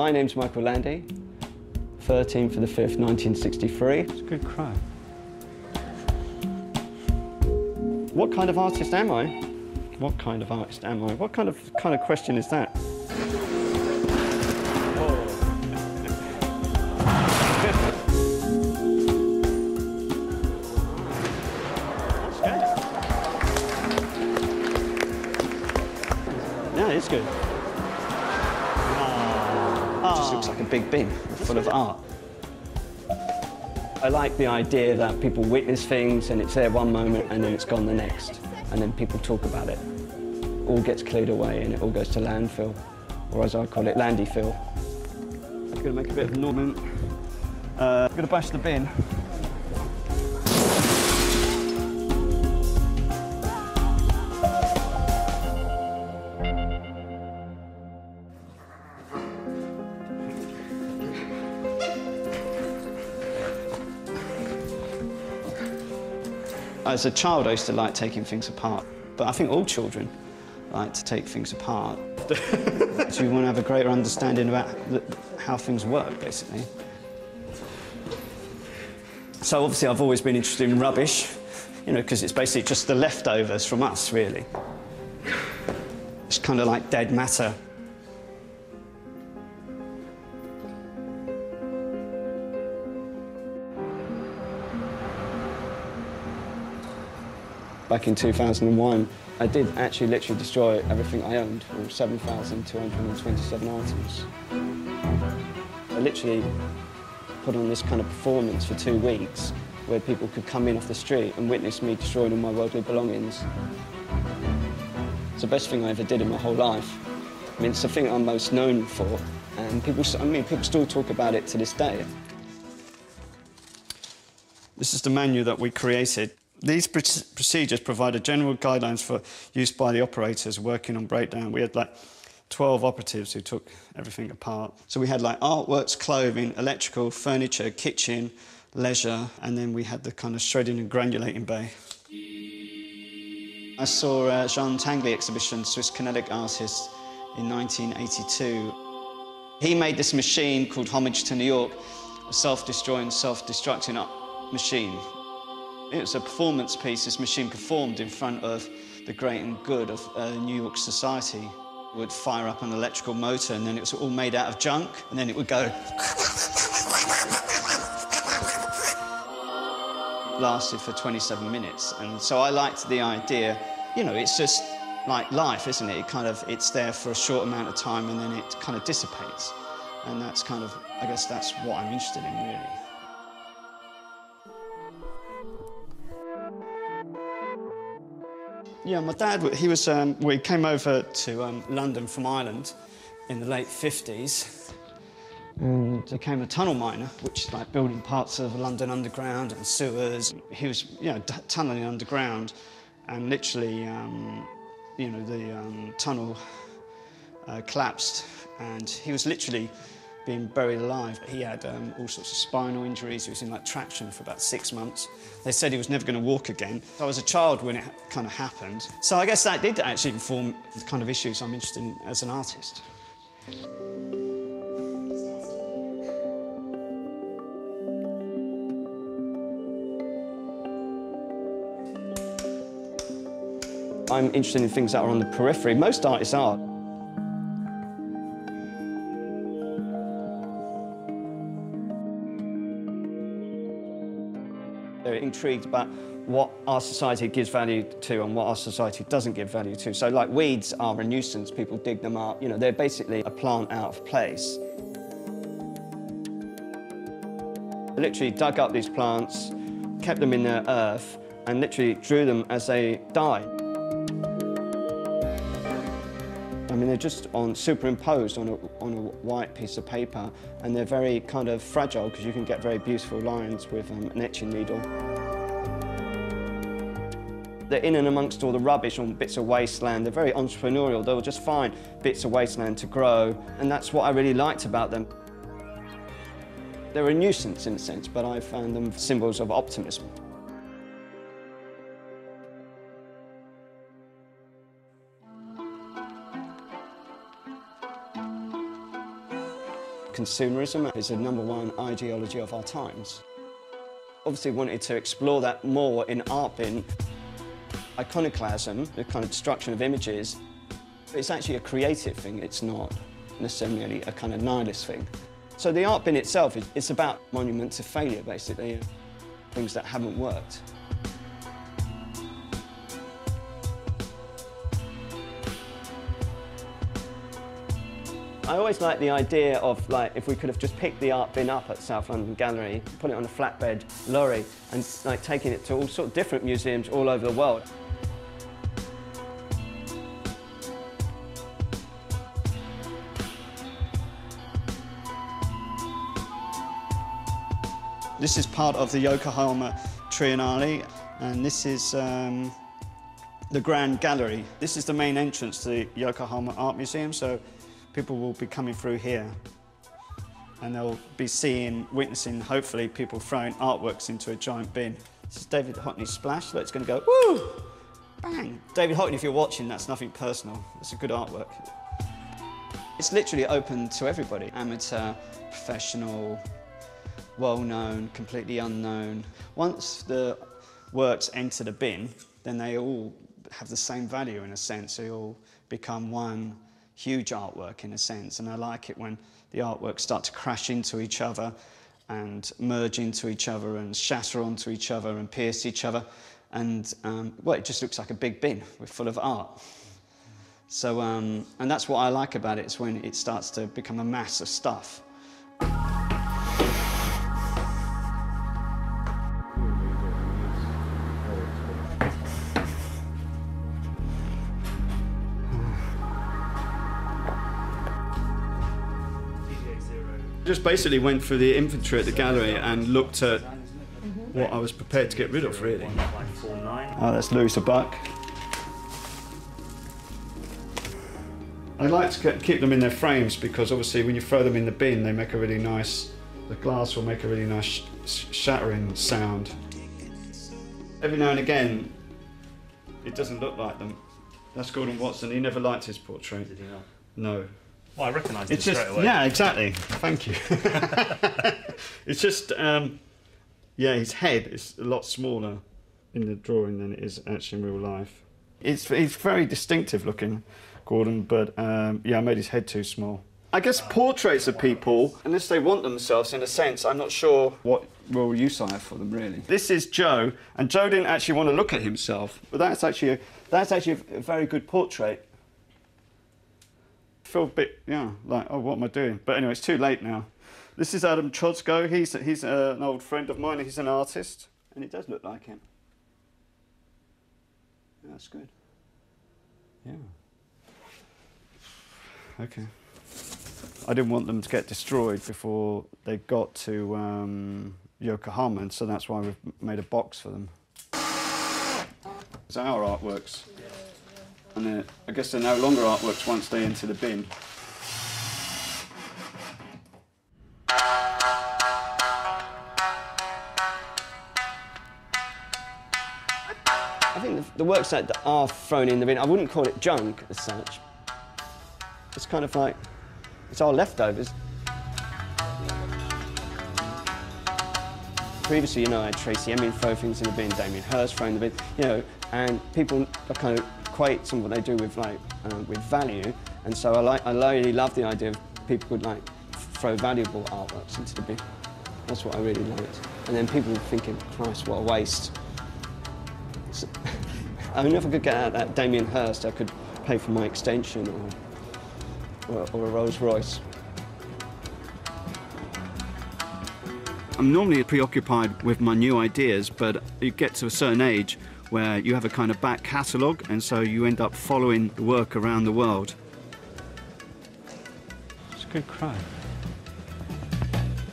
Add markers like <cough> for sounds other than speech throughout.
My name's Michael Landy, 13 for the 5th, 1963. It's a good cry. What kind of artist am I? What kind of artist am I? What kind of kind of question is that? Big bin full of art. I like the idea that people witness things and it's there one moment and then it's gone the next. And then people talk about it. All gets cleared away and it all goes to landfill, or as I call it, landyfill. I'm going to make a bit of an ornament. Uh, I'm going to bash the bin. As a child, I used to like taking things apart, but I think all children like to take things apart. <laughs> so you want to have a greater understanding about how things work, basically. So obviously, I've always been interested in rubbish, you know, because it's basically just the leftovers from us, really. It's kind of like dead matter. Back in 2001, I did actually literally destroy everything I owned, all 7,227 items. I literally put on this kind of performance for two weeks where people could come in off the street and witness me destroying all my worldly belongings. It's the best thing I ever did in my whole life. I mean, it's the thing I'm most known for, and people, I mean, people still talk about it to this day. This is the menu that we created. These procedures provided general guidelines for use by the operators working on breakdown. We had like 12 operatives who took everything apart. So we had like artworks, clothing, electrical, furniture, kitchen, leisure, and then we had the kind of shredding and granulating bay. I saw a Jean Tinguely exhibition, Swiss kinetic artist, in 1982. He made this machine called Homage to New York, a self-destroying, self-destructing machine. It was a performance piece this machine performed in front of the great and good of uh, New York society. It would fire up an electrical motor and then it was all made out of junk and then it would go... lasted for 27 minutes and so I liked the idea, you know, it's just like life, isn't it? It kind of, it's there for a short amount of time and then it kind of dissipates. And that's kind of, I guess that's what I'm interested in, really. Yeah, my dad, he was, um, we came over to um, London from Ireland in the late 50s and became a tunnel miner, which is like building parts of London Underground and sewers. He was, you know, tunnelling underground. And literally, um, you know, the um, tunnel uh, collapsed. And he was literally being buried alive. He had um, all sorts of spinal injuries. He was in like traction for about six months. They said he was never going to walk again. I was a child when it kind of happened. So I guess that did actually inform the kind of issues I'm interested in as an artist. I'm interested in things that are on the periphery. Most artists are. Intrigued about what our society gives value to and what our society doesn't give value to. So like weeds are a nuisance, people dig them up, you know, they're basically a plant out of place. I literally dug up these plants, kept them in their earth, and literally drew them as they died. Mean, they're just on superimposed on a, on a white piece of paper, and they're very kind of fragile because you can get very beautiful lines with um, an etching needle. They're in and amongst all the rubbish on bits of wasteland. They're very entrepreneurial. They'll just find bits of wasteland to grow, and that's what I really liked about them. They're a nuisance in a sense, but I found them symbols of optimism. Consumerism is the number one ideology of our times. Obviously wanted to explore that more in art bin. Iconoclasm, the kind of destruction of images, it's actually a creative thing, it's not necessarily a kind of nihilist thing. So the art bin itself, it's about monuments of failure, basically, things that haven't worked. I always like the idea of like if we could have just picked the art bin up at South London Gallery, put it on a flatbed lorry and like taking it to all sort of different museums all over the world. This is part of the Yokohama Triennale and this is um, the Grand Gallery. This is the main entrance to the Yokohama Art Museum so people will be coming through here and they'll be seeing, witnessing, hopefully, people throwing artworks into a giant bin. This is David Hockney's splash. Look, it's going to go, woo, bang. David Hockney, if you're watching, that's nothing personal. It's a good artwork. It's literally open to everybody, amateur, professional, well-known, completely unknown. Once the works enter the bin, then they all have the same value in a sense. They all become one huge artwork in a sense, and I like it when the artworks start to crash into each other and merge into each other and shatter onto each other and pierce each other. And, um, well, it just looks like a big bin with full of art. So, um, and that's what I like about it, is when it starts to become a mass of stuff. Just basically went through the inventory at the gallery and looked at what I was prepared to get rid of, really. Oh, that's Louisa Buck. I like to keep them in their frames because obviously when you throw them in the bin, they make a really nice, the glass will make a really nice sh shattering sound. Every now and again, it doesn't look like them. That's Gordon Watson. He never liked his portrait. Did he not? No. Well, I recognised It's it just straight away. yeah, exactly. Thank you. <laughs> it's just um, yeah, his head is a lot smaller in the drawing than it is actually in real life. It's he's very distinctive looking, Gordon, but um, yeah, I made his head too small. I guess portraits of people, unless they want themselves in a sense, I'm not sure what real you I have for them really. This is Joe, and Joe didn't actually want to look at himself, but that's actually a, that's actually a very good portrait feel a bit, yeah, like, oh, what am I doing? But anyway, it's too late now. This is Adam Chodzko. He's, he's uh, an old friend of mine. He's an artist, and it does look like him. Yeah, that's good. Yeah. Okay. I didn't want them to get destroyed before they got to um, Yokohama, and so that's why we've made a box for them. It's our artworks. And then I guess they're no longer artworks once they enter the bin. I think the, the works that are thrown in the bin, I wouldn't call it junk as such. It's kind of like, it's our leftovers. Previously, you know, I had Tracey Emin throw things in the bin, Damien Hirst throwing the bin, you know, and people are kind of equate some of what they do with like uh, with value, and so I like I really love the idea of people could like throw valuable artworks into the bin. That's what I really liked. And then people thinking, Christ, what a waste. So, <laughs> I mean, if I could get out that Damien Hirst, I could pay for my extension or, or, or a Rolls Royce. I'm normally preoccupied with my new ideas, but you get to a certain age where you have a kind of back catalogue, and so you end up following the work around the world. It's a good cry.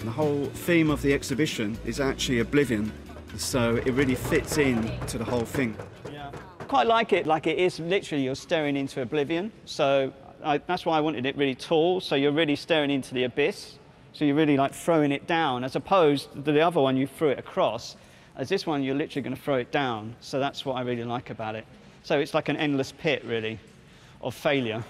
The whole theme of the exhibition is actually oblivion, so it really fits in to the whole thing. Yeah. Quite like it, like it is literally you're staring into oblivion, so I, that's why I wanted it really tall, so you're really staring into the abyss. So you're really like throwing it down, as opposed to the other one you threw it across. As this one, you're literally going to throw it down. So that's what I really like about it. So it's like an endless pit, really, of failure.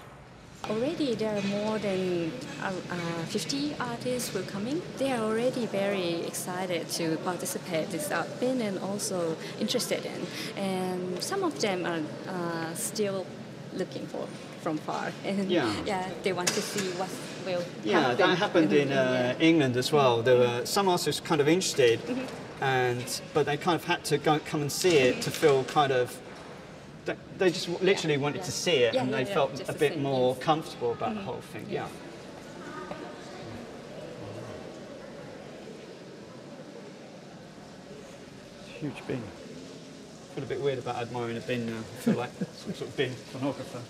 Already there are more than uh, uh, 50 artists who are coming. They are already very excited to participate in this art bin and also interested in. And some of them are uh, still looking for from far. <laughs> And Yeah. yeah, they want to see what will Yeah, happen. that happened in uh, England as well. There were some artists kind of interested, Mm-hmm. And but they kind of had to go come and see it to feel kind of. they- They just literally wanted to see it, Yeah, and yeah, they yeah, felt just a the bit same, more yes. Mm-hmm. comfortable about the whole thing. Yeah. Huge bin. I feel a bit weird about admiring a bin now. I feel like <laughs> some sort of bin pornographer.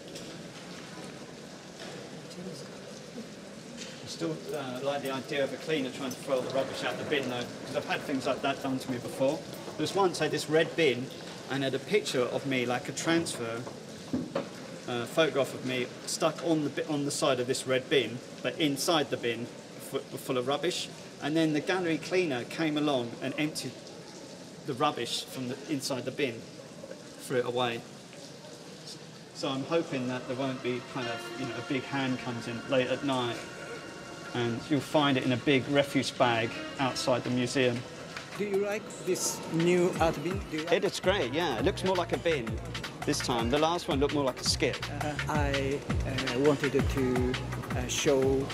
I still uh, like the idea of a cleaner trying to throw all the rubbish out the bin though, because I've had things like that done to me before. There was once I had this red bin and had a picture of me, like a transfer uh, photograph of me stuck on the on the side of this red bin, but inside the bin full of rubbish. And then the gallery cleaner came along and emptied the rubbish from the inside the bin, threw it away. So I'm hoping that there won't be kind of you know a big hand comes in late at night, and you'll find it in a big refuse bag outside the museum. Do you like this new art bin? Do you like It is great, yeah. It looks more like a bin this time. The last one looked more like a skip. Uh, I uh, wanted to uh, show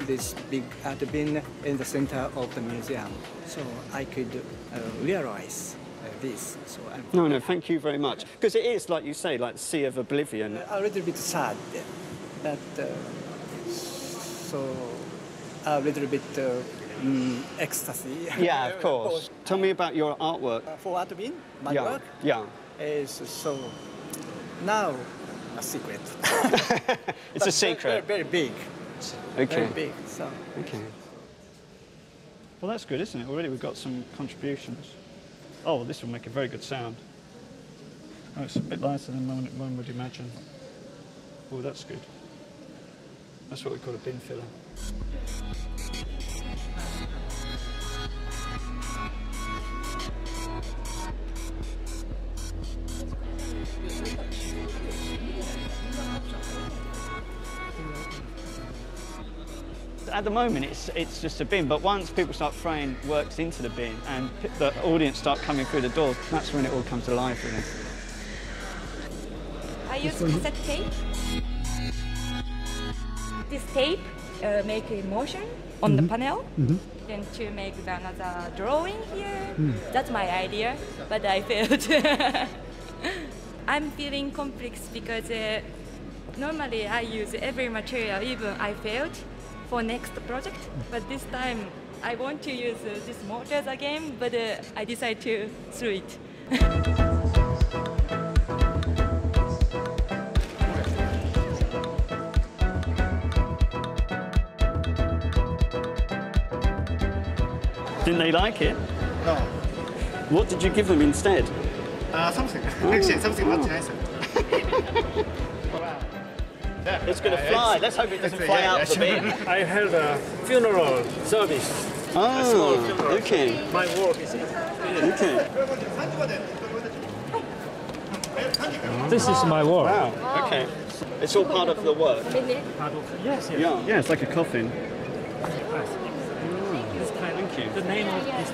this big art bin in the center of the museum, so I could uh, realize uh, this. So I'm No, no, thank you very much. Because it is, like you say, like the Sea of Oblivion. a little bit sad, but uh, so a little bit uh, mm, ecstasy. Yeah, of <laughs> course. Tell me about your artwork. Uh, For art bin, my yeah, work yeah. is so now a secret. <laughs> It's a But very- secret. Very, very big. Okay. Very big. So. Okay. Well, that's good, isn't it? Already we've got some contributions. Oh, this will make a very good sound. Oh, it's a bit lighter than one, one would imagine. Oh, that's good. That's what we call a bin filler. At the moment, it's, it's just a bin, but once people start throwing works into the bin and the audience start coming through the doors, that's when it all comes to life, really. I use cassette tape. This tape uh, make a motion on the panel. Then to make another drawing here. That's my idea, but I <laughs> failed. <laughs> I'm feeling complex because uh, normally I use every material, even I failed for next project. But this time I want to use uh, this motors again, but uh, I decide to throw it. <laughs> Didn't they like it? No. What did you give them instead? Uh, something. Actually, something much nicer. Yeah, It's going to fly. it's- Let's hope it doesn't fly yeah, out yeah, of the sure. bin. I held a funeral service. Oh, okay, My work is okay. this is my work. Wow, okay. It's all part of the work. Yes, yes. Yeah, yeah, it's like a coffin. The name of this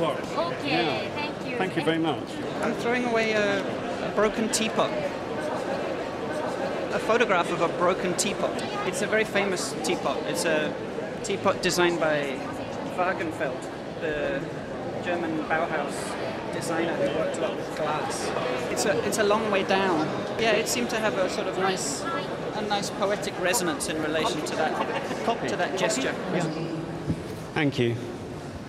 work. Okay, thank you. Thank you very much. I'm throwing away a, a broken teapot. A photograph of a broken teapot. It's a very famous teapot. It's a teapot designed by Wagenfeld, the German Bauhaus designer who worked a lot with glass. It's a, it's a long way down. Yeah, it seemed to have a sort of nice, a nice poetic resonance in relation to that, to that gesture. Yeah. Thank you.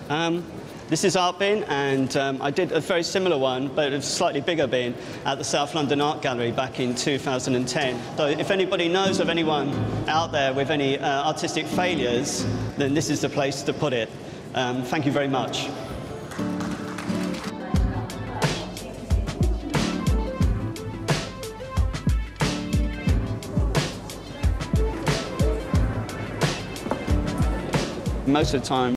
Um, this is Art Bin, and um, I did a very similar one, but a slightly bigger bin, at the South London Art Gallery back in 2010. So if anybody knows of anyone out there with any uh, artistic failures, then this is the place to put it. Um, thank you very much. Most of the time,